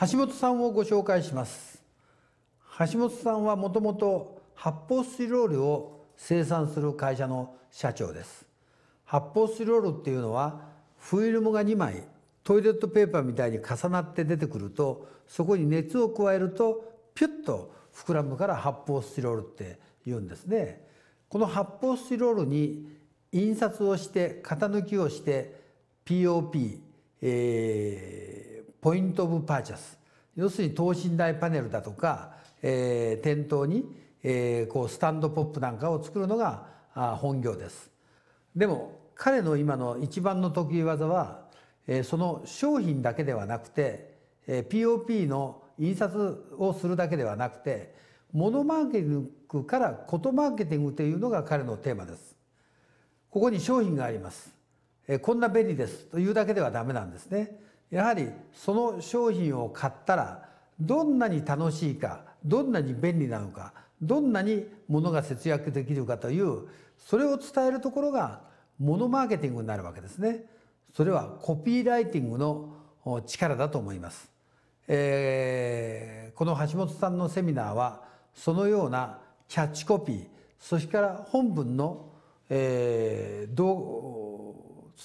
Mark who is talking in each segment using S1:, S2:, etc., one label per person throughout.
S1: 橋本さんをご紹介します。橋本さんはもともと発泡スチロールを生産する会社の社長です。発泡スチロールっていうのはフィルムが2枚トイレットペーパーみたいに重なって出てくるとそこに熱を加えるとピュッと膨らむから発泡スチロールって言うんですね。この発泡スチロールに印刷をして型抜きをして POP、えー、ポイント・オブ・パーチャス。要するに等身大パネルだとか、えー、店頭に、えー、こうスタンドポップなんかを作るのが本業です。でも彼の今の一番の得意技は、えー、その商品だけではなくて、えー、POP の印刷をするだけではなくてモノマーケティングからコトマーケティングというのが彼のテーマです。ここに商品があります。えこんな便利ですというだけではダメなんですね。やはりその商品を買ったらどんなに楽しいかどんなに便利なのかどんなに物が節約できるかというそれを伝えるところがモノマーケティングになるわけですね。それはコピーライティングの力だと思います、えー、この橋本さんのセミナーはそのようなキャッチコピーそしてから本文の、えー、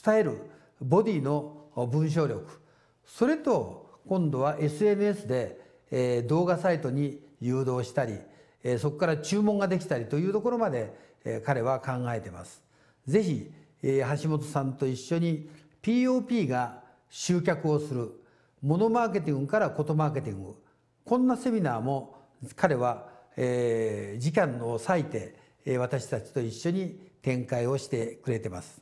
S1: 伝えるボディの文章力それと今度は SNS で、えー、動画サイトに誘導したり、えー、そこから注文ができたりというところまで、えー、彼は考えてます。ぜひ、えー、橋本さんと一緒に POP が集客をするモノマーケティングからコトマーケティングこんなセミナーも彼はえー、時間を割いて私たちと一緒に展開をしてくれてます。